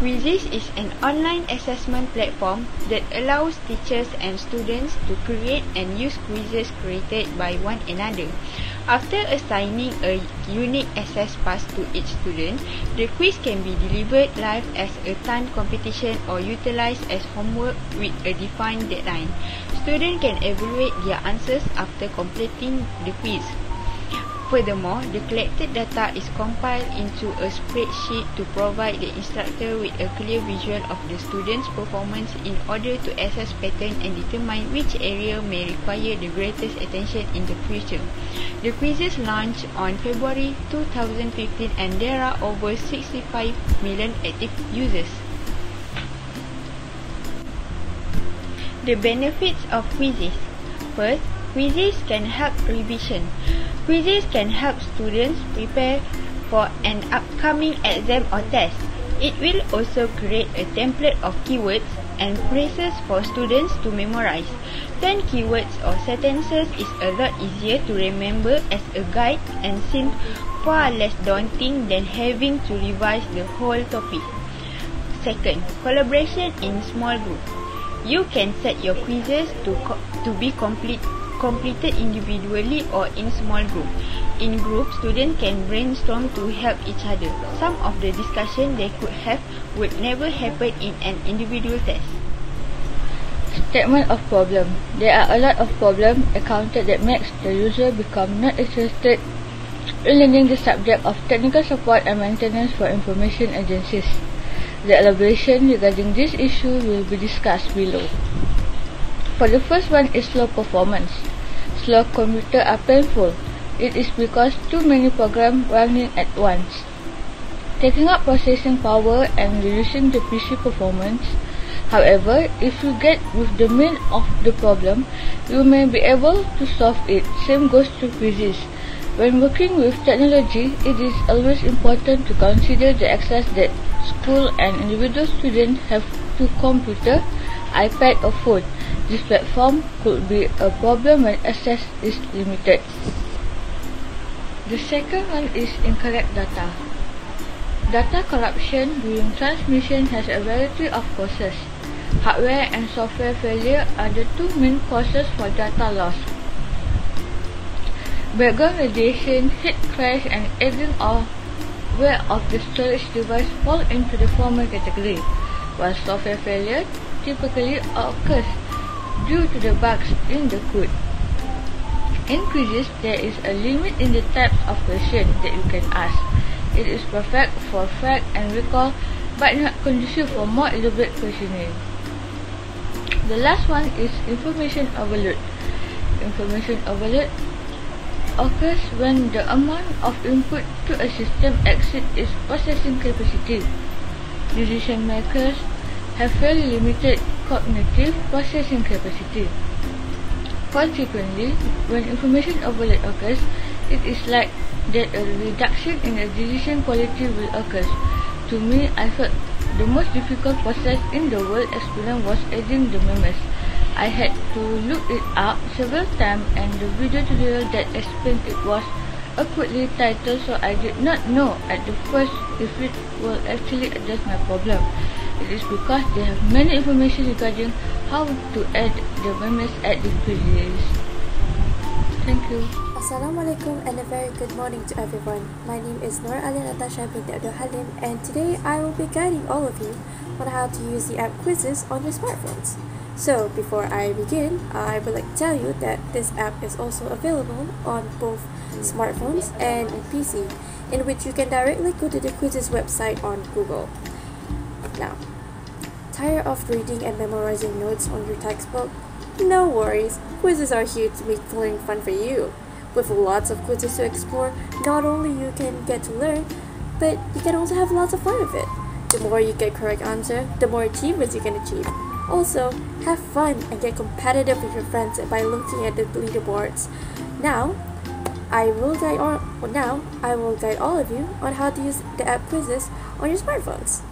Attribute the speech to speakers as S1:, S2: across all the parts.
S1: Quizzes is an online assessment platform that allows teachers and students to create and use quizzes created by one another. After assigning a unique assess pass to each student, the quiz can be delivered live as a timed competition or utilized as homework with a defined deadline. Students can evaluate their answers after completing the quiz. Furthermore, the collected data is compiled into a spreadsheet to provide the instructor with a clear visual of the student's performance in order to assess pattern and determine which area may require the greatest attention in the future. The Quizizz launched on February 2015 and there are over 65 million active users. The benefits of Quizizz. First, Quizizz can help revision. Quizizz can help students prepare for an upcoming exam or test. It will also create a template of keywords and phrases for students to memorize. 10 keywords or sentences is a lot easier to remember as a guide and seems far less daunting than having to revise the whole topic. Second, collaboration in small groups. You can set your quizzes to, to be complete completed individually or in small group. In group, students can brainstorm to help each other. Some of the discussion they could have would never happen in an individual test.
S2: Statement of problem. There are a lot of problems accounted that makes the user become not interested in learning the subject of technical support and maintenance for information agencies. The elaboration regarding this issue will be discussed below. For the first one is slow performance. Slow computers are painful. It is because too many programs running at once. Taking up processing power and reducing the PC performance. However, if you get with the main of the problem, you may be able to solve it. Same goes to Quizizz. When working with technology, it is always important to consider the access that school and individual students have to computer, iPad or phone. This platform could be a problem when access is limited. The second one is incorrect data. Data corruption during transmission has a variety of causes. Hardware and software failure are the two main causes for data loss. Background radiation, heat crash and aging of wear of the storage device fall into the former category, while software failure typically occurs due to the bugs in the code. In Quizizz, there is a limit in the types of questions that you can ask. It is perfect for fact and recall, but not conducive for more elaborate questioning. The last one is information overload. Information overload occurs when the amount of input to a system exceeds its processing capacity. Decision makers have fairly limited cognitive processing capacity. Consequently, when information overload occurs, it is like that a reduction in the decision quality will occur. To me, I felt the most difficult process in the world experience was adding the memes. I had to look it up several times and the video tutorial that explained it was awkwardly titled so I did not know at the first if it will actually address my problem. It is because they have many information regarding how to add the memes at the videos. Thank you.
S3: Assalamualaikum and a very good morning to everyone. My name is Nur Alya Natasya bint Abdul Halim and today I will be guiding all of you on how to use the app Quizizz on your smartphones. So before I begin, I would like to tell you that this app is also available on both smartphones and PC in which you can directly go to the Quizizz website on Google. Now, Tired of reading and memorizing notes on your textbook? No worries, Quizizz are here to make learning fun for you. With lots of quizzes to explore, not only you can get to learn, but you can also have lots of fun with it. The more you get correct answer, the more achievements you can achieve. Also, have fun and get competitive with your friends by looking at the leaderboards. Now, I will guide all, now I will guide all of you on how to use the app Quizizz on your smartphones.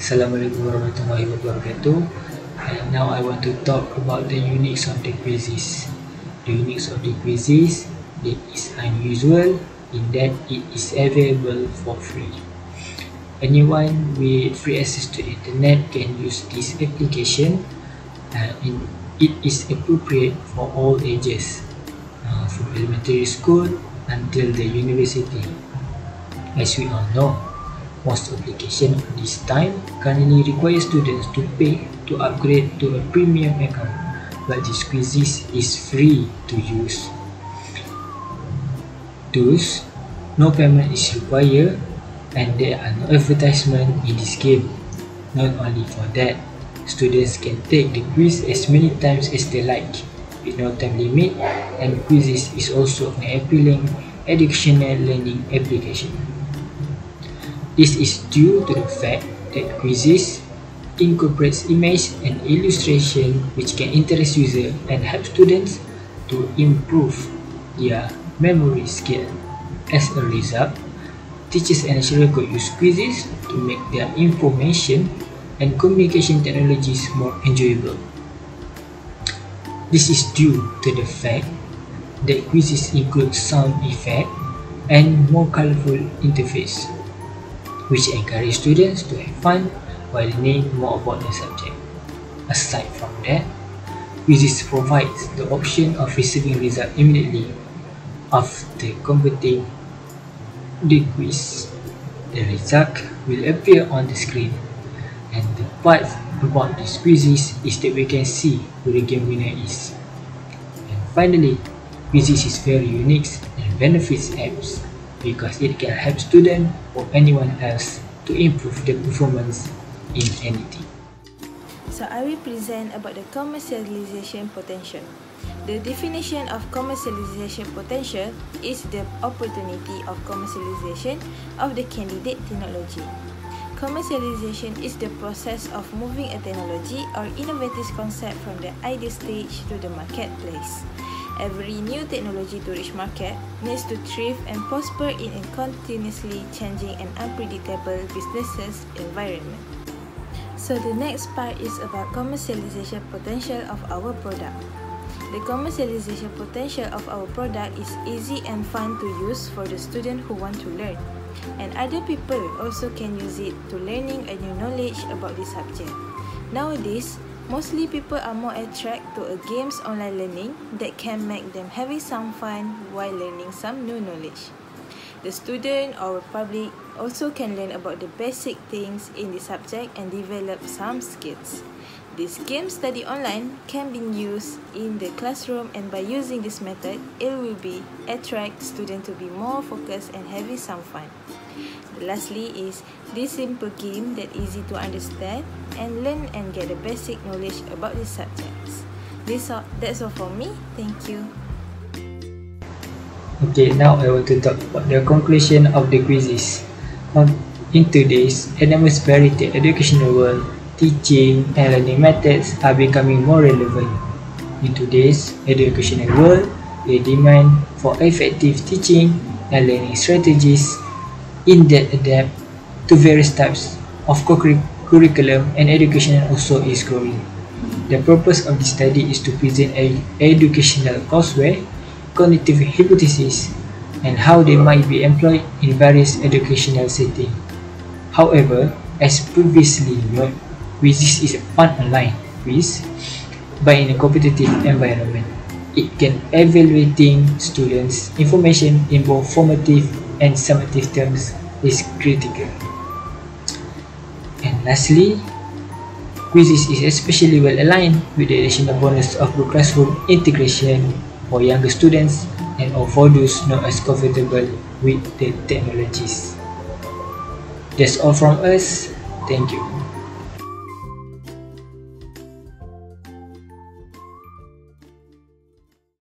S4: Assalamualaikum warahmatullahi wabarakatuh. And now I want to talk about the uniques of the quizzes. The uniques of the quizzes it is unusual in that it is available for free. Anyone with free access to internet can use this application uh, and it is appropriate for all ages uh, from elementary school until the university. As we all know, most applications at this time currently require students to pay to upgrade to a premium account, but this Quizizz is free to use. Thus, no payment is required and there are no advertisement in this game. Not only for that, students can take the quiz as many times as they like with no time limit and Quizizz is also an appealing educational learning application. This is due to the fact that Quizizz incorporates image and illustration which can interest users and help students to improve their memory skill. As a result, teachers and children could use Quizizz to make their information and communication technologies more enjoyable. This is due to the fact that Quizizz include sound effect and more colorful interface which encourage students to have fun while learning more about the subject. Aside from that, Quizizz provides the option of receiving results immediately after completing the quiz. The result will appear on the screen and the part about these quizzes is that we can see who the game winner is. And finally, Quizizz is very unique and benefits apps because it can help students or anyone else to improve their performance in anything.
S5: So I will present about the commercialization potential. The definition of commercialization potential is the opportunity of commercialization of the candidate technology. Commercialization is the process of moving a technology or innovative concept from the idea stage to the marketplace. Every new technology to reach market needs to thrive and prosper in a continuously changing and unpredictable business environment. So the next part is about commercialization potential of our product. The commercialization potential of our product is easy and fun to use for the student who want to learn. And other people also can use it to learning a new knowledge about the subject. Nowadays, Mostly people are more attracted to a games online learning that can make them having some fun while learning some new knowledge. The student or public also can learn about the basic things in the subject and develop some skills. This game study online can be used in the classroom and by using this method, it will be attract students to be more focused and having some fun. Lastly is this simple game that easy to understand and learn and get the basic knowledge about these subjects. This all, that's all for me. Thank you.
S4: Okay, now I want to talk about the conclusion of the quizzes. In today's enormous variety educational world, teaching and learning methods are becoming more relevant. In today's educational world, the demand for effective teaching and learning strategies in that adapt to various types of curriculum and education also is growing. The purpose of this study is to present a educational courseware, cognitive hypotheses, and how they might be employed in various educational settings. However, as previously noted, Quizizz is a fun online quiz, but in a competitive environment. It can evaluating students' information in both formative and summative terms is critical. And lastly, quizzes is especially well aligned with the additional bonus of the classroom integration for younger students and for those not as comfortable with the technologies. That's all from us. Thank you.